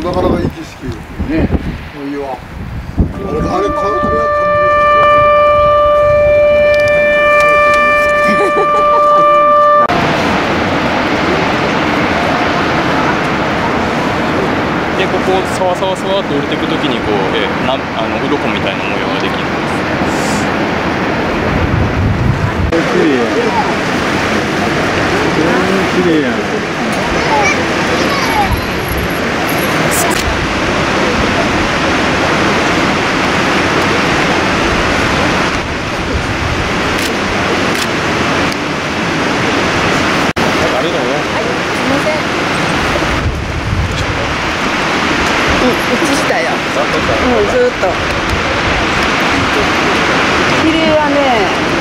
なかなかいい景色。ね。いいわ。あれあれあれはでここをさわさわさわっと降りていくときにこう、えーなあの鱗みたいな模様ができるんです綺麗や綺麗やありがとうね映したようんずーっと綺麗はね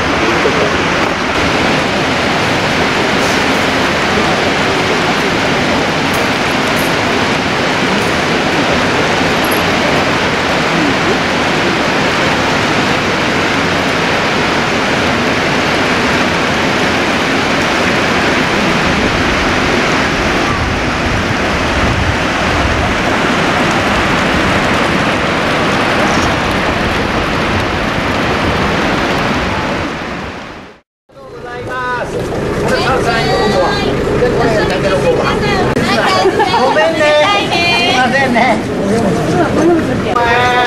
ごめんね。すいませんね。